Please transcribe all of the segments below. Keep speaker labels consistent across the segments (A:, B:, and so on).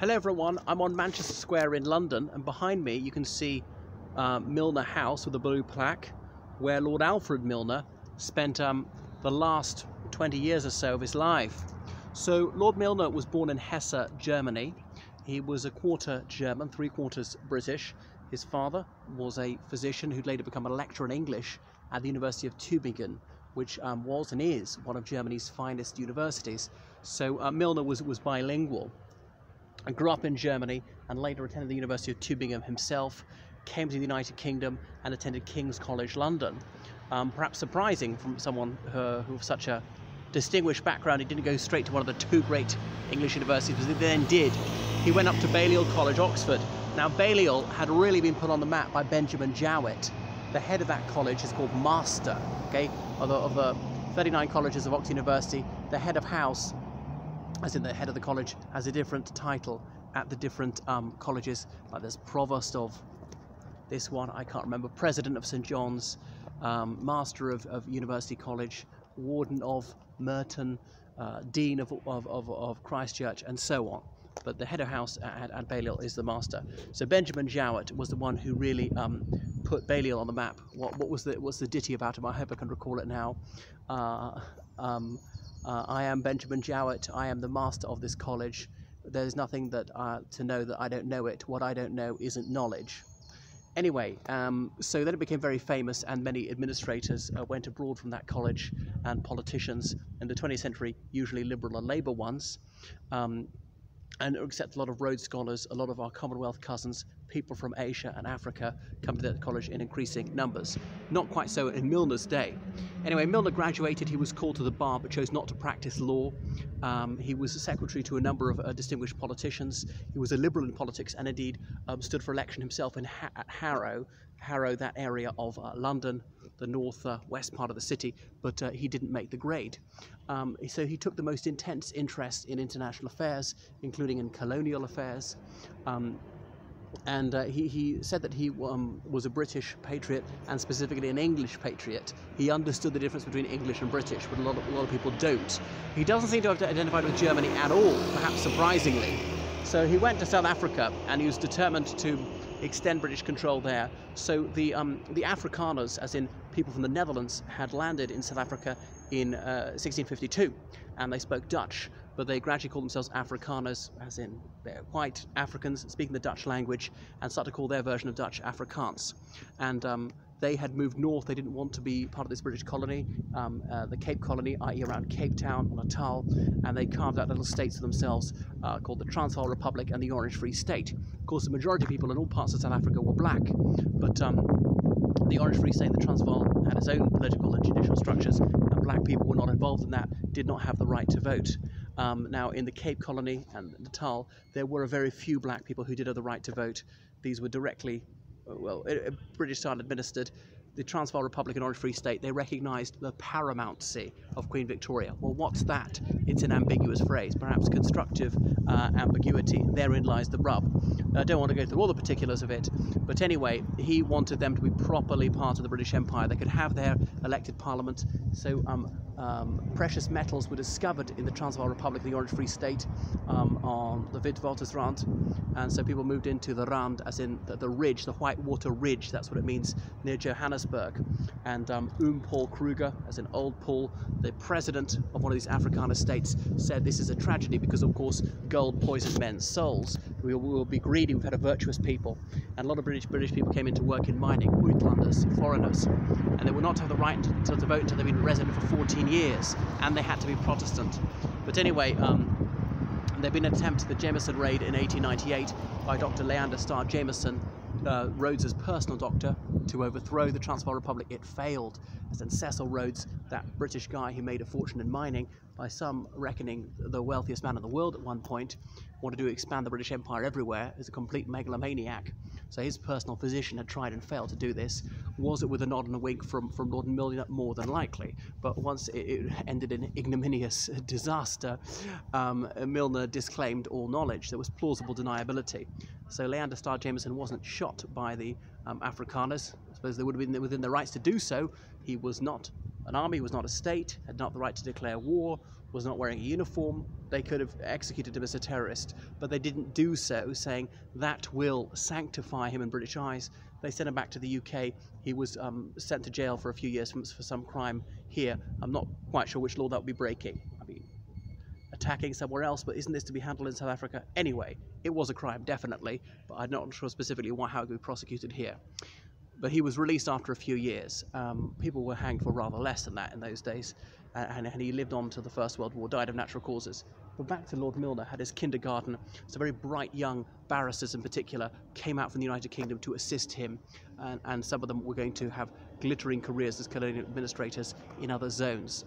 A: Hello everyone, I'm on Manchester Square in London and behind me you can see uh, Milner House with a blue plaque where Lord Alfred Milner spent um, the last 20 years or so of his life. So Lord Milner was born in Hesse, Germany. He was a quarter German, three quarters British. His father was a physician who'd later become a lecturer in English at the University of Tübingen, which um, was and is one of Germany's finest universities. So uh, Milner was, was bilingual and grew up in Germany and later attended the University of Tübingen himself, came to the United Kingdom and attended King's College London. Um, perhaps surprising from someone who, who such a distinguished background, he didn't go straight to one of the two great English universities, but he then did. He went up to Balliol College, Oxford. Now, Balliol had really been put on the map by Benjamin Jowett. The head of that college is called Master, okay, of the, of the 39 colleges of Oxford University. The head of house as in the head of the college, has a different title at the different um, colleges. Like there's provost of this one, I can't remember, president of St John's, um, master of, of, University College, warden of Merton, uh, dean of, of, of, Christ Church, and so on but the head of house at, at, Balliol is the master. So Benjamin Jowett was the one who really um, put Balliol on the map. What, what, was the what's the ditty about him? I hope I can recall it now. Uh, um, uh, I am Benjamin Jowett. I am the master of this college. There's nothing that uh, to know that I don't know it. What I don't know isn't knowledge. Anyway, um, so then it became very famous, and many administrators uh, went abroad from that college, and politicians in the 20th century, usually Liberal and Labour ones, um, and accept a lot of Rhodes Scholars, a lot of our Commonwealth cousins, people from Asia and Africa come to that college in increasing numbers. Not quite so in Milner's day. Anyway, Milner graduated, he was called to the bar but chose not to practice law. Um, he was a secretary to a number of uh, distinguished politicians. He was a liberal in politics and indeed um, stood for election himself in ha- at Harrow, Harrow, that area of uh, London, the north uh, west part of the city, but uh, he didn't make the grade. Um, so he took the most intense interest in international affairs, including in colonial affairs. Um, and uh, he, he said that he um, was a British patriot and specifically an English patriot. He understood the difference between English and British, but a lot of, a lot of people don't. He doesn't seem to have identified with Germany at all, perhaps surprisingly. So he went to South Africa and he was determined to extend British control there. So the, um, the Afrikaners, as in people from the Netherlands, had landed in South Africa in uh, 1652 and they spoke Dutch but they gradually called themselves Afrikaners, as in white Africans speaking the Dutch language, and start to call their version of Dutch Afrikaans. And um, they had moved north. They didn't want to be part of this British colony, um, uh, the Cape Colony, i.e., around Cape Town, Natal, and they carved out little states for themselves uh, called the Transvaal Republic and the Orange Free State. Of course, the majority of people in all parts of South Africa were black, but um, the Orange Free State, the Transvaal, had its own political and judicial structures, and black people were not involved in that, did not have the right to vote. Um, now, in the Cape Colony and Natal, there were a very few black people who did have the right to vote. These were directly, well, British style administered. The Transvaal Republic and Orange Free State, they recognised the paramountcy of Queen Victoria. Well, what's that? It's an ambiguous phrase, perhaps constructive uh, ambiguity. Therein lies the rub. I don't want to go through all the particulars of it, but anyway, he wanted them to be properly part of the British Empire. They could have their elected parliament. So um, um, precious metals were discovered in the Transvaal Republic, the Orange Free State, um, on the Witwatersrand, and so people moved into the Rand, as in the, the, ridge, the White Water Ridge. That's what it means near Johannesburg. And um, Oom Paul Kruger, as an Old Paul, the president of one of these Afrikaner states, said this is a tragedy because, of course, gold poisons men's souls. We will, be greedy. We've had a virtuous people, and a lot of British British people came into work in mining, Uitlanders, foreigners, and they were not have the right to, to, to vote until they've been resident for 14 years, and they had to be Protestant. But anyway, um, there'd been an attempt at the Jameson raid in 1898 by Dr. Leander Starr Jameson, uh, Rhodes's personal doctor, to overthrow the Transvaal Republic. It failed, as in Cecil Rhodes, that British guy who made a fortune in mining, by some reckoning the wealthiest man in the world at one point, wanted to expand the British Empire everywhere, is a complete megalomaniac. So his personal physician had tried and failed to do this. Was it with a nod and a wink from, from Lord Milner? More than likely. But once it, it ended in ignominious disaster, um, Milner disclaimed all knowledge. There was plausible deniability. So Leander Starr Jameson wasn't shot by the um, Afrikaners. I suppose they would have been within their rights to do so. He was not an army, was not a state, had not the right to declare war, was not wearing a uniform, they could have executed him as a terrorist, but they didn't do so, saying that will sanctify him in British eyes. They sent him back to the UK. He was um, sent to jail for a few years for, some crime here. I'm not quite sure which law that would be breaking. I mean, attacking somewhere else, but isn't this to be handled in South Africa? Anyway, it was a crime, definitely, but I'm not sure specifically why, how it would be prosecuted here. But he was released after a few years. Um, people were hanged for rather less than that in those days, and, and he lived on to the First World War, died of natural causes. But back to Lord Milner, had his kindergarten. So very bright young barristers in particular came out from the United Kingdom to assist him, and, and some of them were going to have glittering careers as colonial administrators in other zones.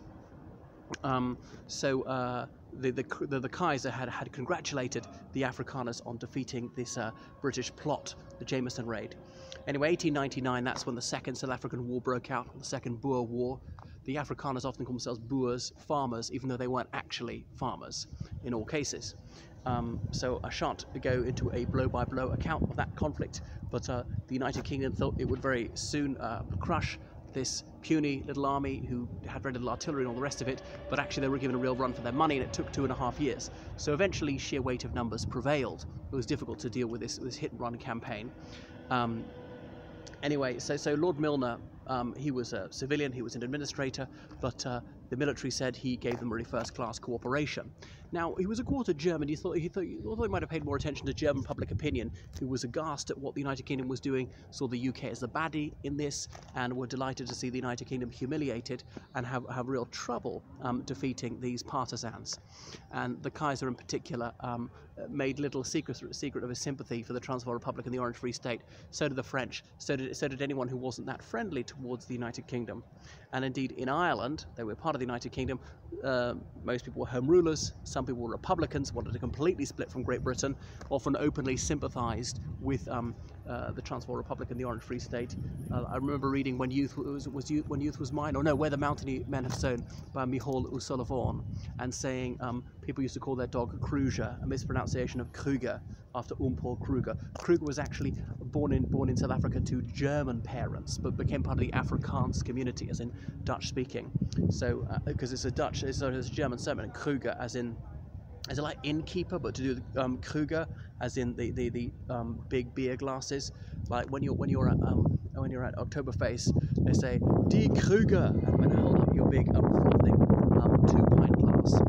A: Um, so uh, the, the, the, the, Kaiser had, had congratulated the Afrikaners on defeating this uh, British plot, the Jameson Raid. Anyway, 1899, that's when the Second South African War broke out, the Second Boer War. The Afrikaners often call themselves Boers, farmers, even though they weren't actually farmers in all cases. Um, so I shan't go into a blow-by-blow account of that conflict, but uh, the United Kingdom thought it would very soon uh, crush this puny little army who had very little artillery and all the rest of it, but actually they were given a real run for their money and it took two and a half years. So eventually sheer weight of numbers prevailed. It was difficult to deal with this, this hit and run campaign. Um, anyway, so, so Lord Milner, um, he was a civilian, he was an administrator, but uh, the military said he gave them really first class cooperation. Now, he was a quarter German. He thought he, thought, although he might have paid more attention to German public opinion, who was aghast at what the United Kingdom was doing, saw the UK as the baddie in this, and were delighted to see the United Kingdom humiliated and have, have real trouble um, defeating these partisans. And the Kaiser, in particular, um, made little secret, secret of his sympathy for the Transvaal Republic and the Orange Free State. So did the French. So did, so did anyone who wasn't that friendly towards the United Kingdom. And indeed, in Ireland, they were part of the United Kingdom. Uh, most people were Home Rulers. Some people were Republicans, wanted to completely split from Great Britain, often openly sympathised with um, uh, the Transvaal Republic and the Orange Free State. Uh, I remember reading when youth was, was youth, when youth was mine, or no, where the mountain men have sown by Micheál O'Sullivan, and saying um, people used to call their dog Kruger, a mispronunciation of Kruger after Oom-Paul Kruger. Kruger was actually born in born in South Africa to German parents, but became part of the Afrikaans community, as in Dutch speaking. So because uh, it's a Dutch, it's it's a German surname, Kruger, as in is it like innkeeper, but to do um, Kruger, as in the the, the um, big beer glasses? Like when you're when you're at um, when you're at Oktoberfest, they say Die Kruger, and when hold up your big um, frothy um, two pint glass.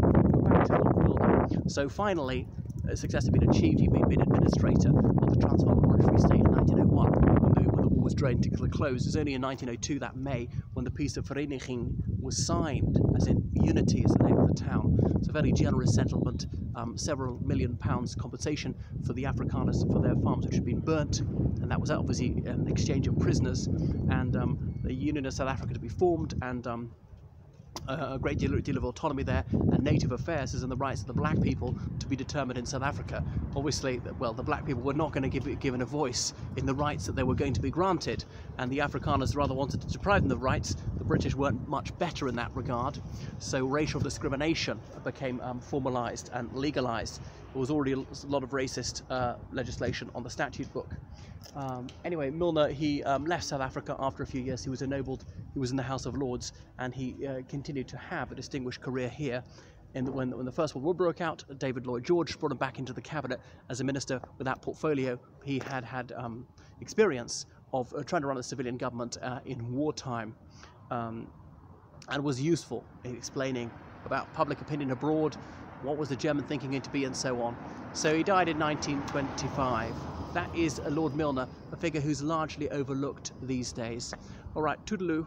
A: So finally, success had been achieved. He'd been administrator of the Transvaal Monetary State in 1901 when the, when the war was drained to the close. It was only in 1902, that May, when the Peace of Vereeniging was signed, as in unity is the name of the town. It's a very generous settlement, um, several million pounds compensation for the Afrikaners for their farms which had been burnt, and that was obviously an exchange of prisoners, and um, the Union of South Africa to be formed, and um, a great deal, deal, of autonomy there, native affairs as in the rights of the black people to be determined in South Africa. Obviously, well, the black people were not going to give given a voice in the rights that they were going to be granted, and the Afrikaners rather wanted to deprive them of rights. The British weren't much better in that regard, so racial discrimination became um, formalised and legalised. There was already a lot of racist uh, legislation on the statute book. Um, anyway, Milner, he um, left South Africa after a few years. He was ennobled, he was in the House of Lords, and he uh, continued to have a distinguished career here. And when, when the First World War broke out, David Lloyd George brought him back into the cabinet as a minister with that portfolio. He had had um, experience of uh, trying to run a civilian government uh, in wartime um, and was useful in explaining about public opinion abroad, what was the German thinking going to be, and so on. So he died in 1925. That is Lord Milner, a figure who's largely overlooked these days. All right, toodaloo.